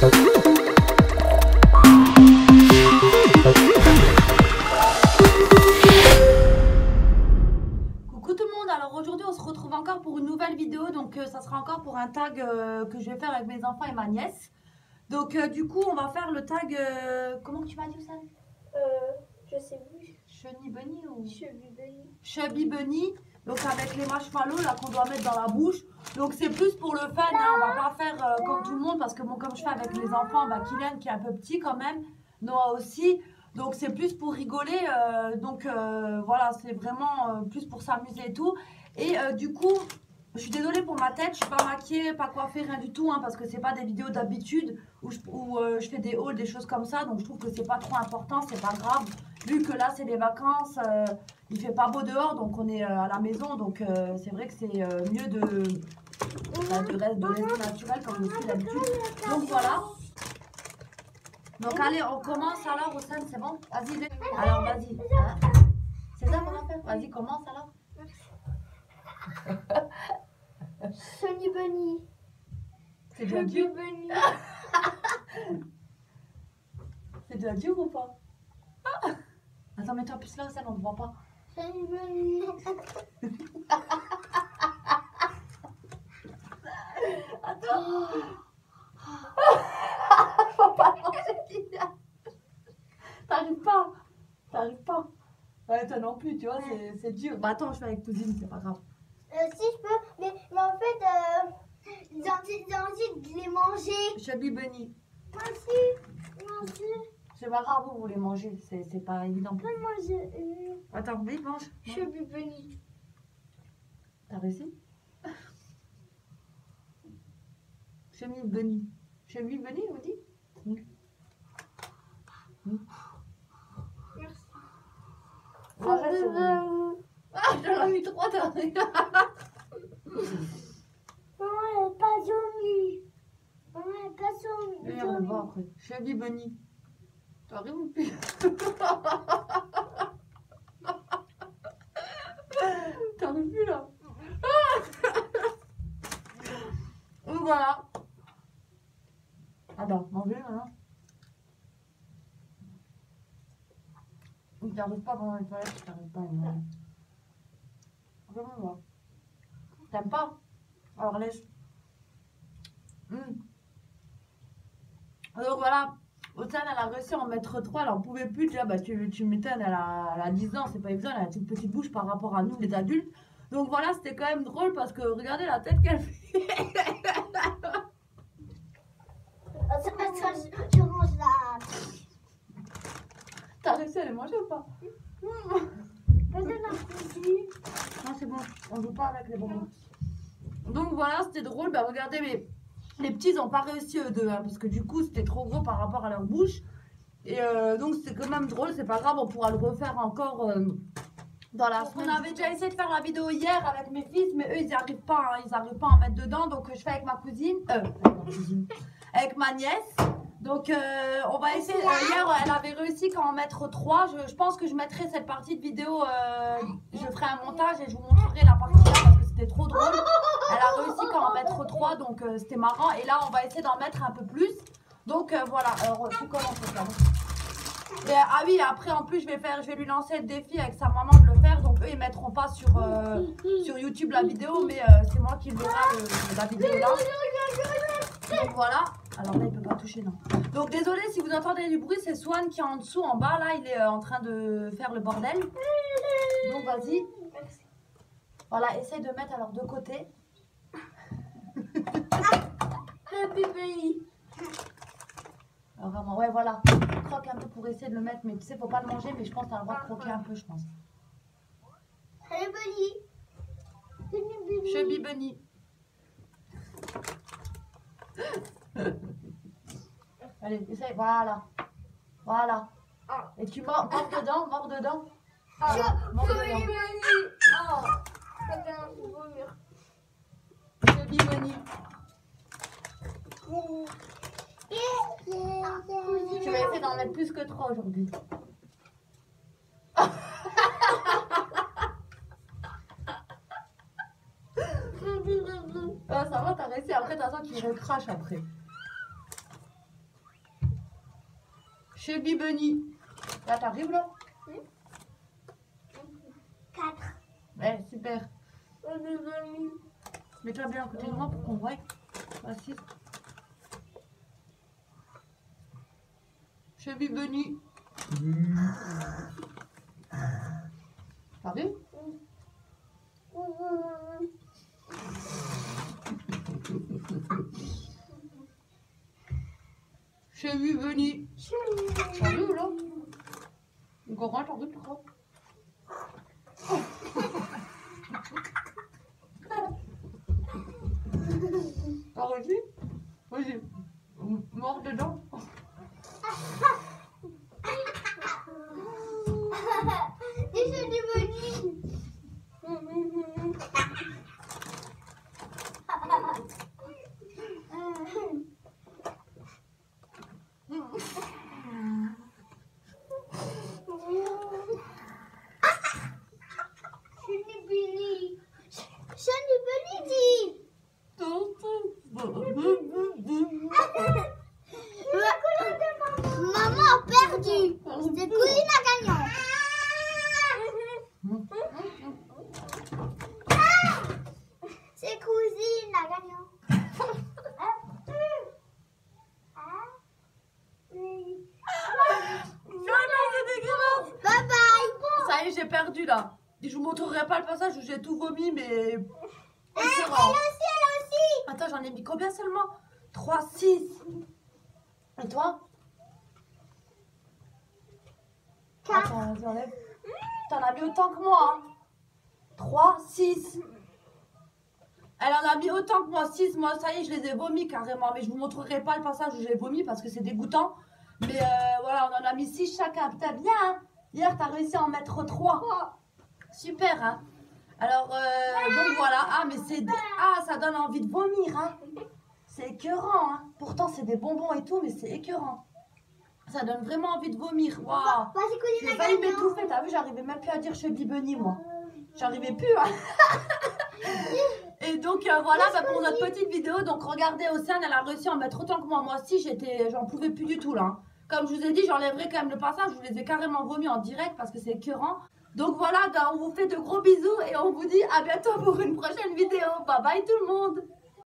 Coucou tout le monde, alors aujourd'hui on se retrouve encore pour une nouvelle vidéo, donc euh, ça sera encore pour un tag euh, que je vais faire avec mes enfants et ma nièce. Donc euh, du coup on va faire le tag, comment tu m'as dit ça je sais plus. Chubby Bunny ou? Cheveux Bunny. Chubby Bunny, donc avec les marshmallows là qu'on doit mettre dans la bouche. Donc c'est plus pour le fun, hein, on va pas faire euh, comme tout le monde parce que bon comme je fais avec les enfants, bah Kylian qui est un peu petit quand même, Noah aussi. Donc c'est plus pour rigoler, euh, donc euh, voilà, c'est vraiment plus pour s'amuser et tout. Et du coup, je suis désolée pour ma tête, je suis pas maquillée, pas coiffée, rien du tout, hein, parce que c'est pas des vidéos d'habitude où, je, euh, fais des hauls, des choses comme ça, donc je trouve que c'est pas trop important, c'est pas grave. Vu que là c'est les vacances, euh, il fait pas beau dehors, donc on est euh, à la maison, donc euh, c'est vrai que c'est mieux de, de, de rester naturel comme je suis d'habitude. Donc voilà. Donc allez, on commence alors, Rossane, c'est bon? Vas-y, alors vas-y. Ah, C'est ça qu'on va faire? Vas-y, commence alors. Sonny Bunny. C'est déjà dur Bunny. C'est déjà dur ou pas? Ah Attends, mets-toi plus là, Rossane, on ne voit pas. Sonny Bunny. Attends Faut pas manger. T'arrives pas T'arrives pas Ouais, toi non plus, tu vois, c'est- c'est dur. Bah attends, je fais avec cousine, c'est pas grave. Euh, si je peux, mais, mais en fait, euh, j'ai envie, j'ai envie de les manger. Chubby Bunny. Moi aussi. Moi aussi. C'est pas grave, vous voulez manger, c'est pas évident. pour vous. Moi, j'ai Attends, vite, mange. euh, Chubby Bunny. T'as réussi? Chubby Bunny. Chubby Bunny, on dit? Merci. Ouais, reste, euh, Ah, j'en ai mis trois, t'as Maman, elle est pas zombie. Maman, elle est pas zombie. Viens, on va voir après. Chubby Bunny. T'arrives ou plus T'arrives plus là? Donc voilà. Attends, manger maintenant. Tu t'arrives pas pendant les toilettes, tu t'arrives pas à manger. Comment on va T'aimes pas? Alors laisse. Hum. Donc voilà, Océane, elle a réussi à en mettre 3, elle en pouvait plus. Déjà, bah, tu, tu m'étonnes, elle a, elle a 10 ans, c'est pas évident, elle a une toute petite bouche par rapport à nous, les adultes. Donc voilà, c'était quand même drôle parce que regardez la tête qu'elle fait. Je, je mange la. T'as réussi à les manger ou pas? Donne un petit. Non, c'est bon, on joue pas avec les bonbons. Donc voilà, c'était drôle. Bah regardez, mais les petits n'ont pas réussi eux deux, hein, parce que du coup, c'était trop gros par rapport à leur bouche. Et euh, donc, c'était quand même drôle, c'est pas grave, on pourra le refaire encore euh, dans la. On avait déjà essayé de faire la vidéo hier avec mes fils, mais eux, ils n'y arrivent pas, hein, ils n'arrivent pas à en mettre dedans. Donc, je fais avec ma cousine, euh, avec ma cousine, avec ma nièce. Donc, euh, on va essayer. hier, elle avait réussi qu'à en mettre trois. Je, je pense que je mettrai cette partie de vidéo. euh, je ferai un montage et je vous montrerai la partie là c'était trop drôle. Elle a réussi qu'à en mettre trois, donc euh, c'était marrant. Et là, on va essayer d'en mettre un peu plus. Donc euh, voilà. Alors, commences ça. Et, ah oui, après en plus je vais faire, je vais lui lancer le défi avec sa maman de le faire. Donc eux ils mettront pas sur euh, sur YouTube la vidéo, mais euh, c'est moi qui verra le- la vidéo là. Donc voilà. Alors là il peut pas toucher non. Donc désolé si vous entendez du bruit, c'est Swan qui est en dessous, en bas là, il est euh, en train de faire le bordel. Donc vas-y. Voilà, essaye de mettre alors de côté. Happy Bunny. Alors, vraiment, ouais voilà. Croque un peu pour essayer de le mettre, mais tu sais faut pas le manger, mais je pense que t'as le droit de croquer un peu, je pense. Happy Bunny. Bunny, Bunny. Chubby Bunny. Allez, essaye, voilà. Voilà. Et tu mords, mords dedans, mords dedans. Voilà, mords dedans. Oh. Bunny. Tu vas essayer d'en mettre plus que trois aujourd'hui. Ah, ça va, t'as réussi. Après, façon, tu recraches après. Chubby Bunny. Là, t'arrives là? 4. Ouais, super. Mets-toi bien à côté de moi pour qu'on voie. Assis. Chubby Bunny. T'arrives Chubby Bunny. T'arrives là? Encore un, là T'as réussi Vas-y. Mort dedans. Et je suis devenu. Shiny Billy. Shiny Billy dit. Maman perdu. C'est Cousine a gagnant. C'est Cousine a gagnant. Bye bye. Ça y est, j'ai perdu là. Je vous montrerai pas le passage où j'ai tout vomi, mais. Elle Écœurant. aussi, elle aussi. Attends, j'en ai mis combien seulement? 3, 6. Et toi? Quatre. Attends, vas-y, enlève. T'en as mis autant que moi. Hein. 3, 6. Elle en a mis autant que moi, 6. Moi, ça y est, je les ai vomis carrément. Mais je vous montrerai pas le passage où j'ai vomi parce que c'est dégoûtant. Mais euh, voilà, on en a mis 6 chacun. Putain, bien. Hein Hier, t'as réussi à en mettre 3. Super, hein Alors, euh, donc voilà. Ah, mais c'est... Ah, ça donne envie de vomir, hein C'est écœurant, hein Pourtant, c'est des bonbons et tout, mais c'est écœurant. Ça donne vraiment envie de vomir. Waouh Vas-y, Cousine J'ai failli m'étouffer, t'as vu, j'arrivais même plus à dire chubby bunny, moi. J'arrivais plus, hein. Et donc euh, voilà bah, pour notre petite vidéo. Donc regardez, Océane, elle a réussi à en mettre autant que moi. Moi aussi, j'étais, j'en pouvais plus du tout là. hein. Comme je vous ai dit, j'enlèverai quand même le passage. Je vous les ai carrément vomis en direct parce que c'est écœurant. Donc voilà, bah, on vous fait de gros bisous et on vous dit à bientôt pour une prochaine vidéo. Bye bye tout le monde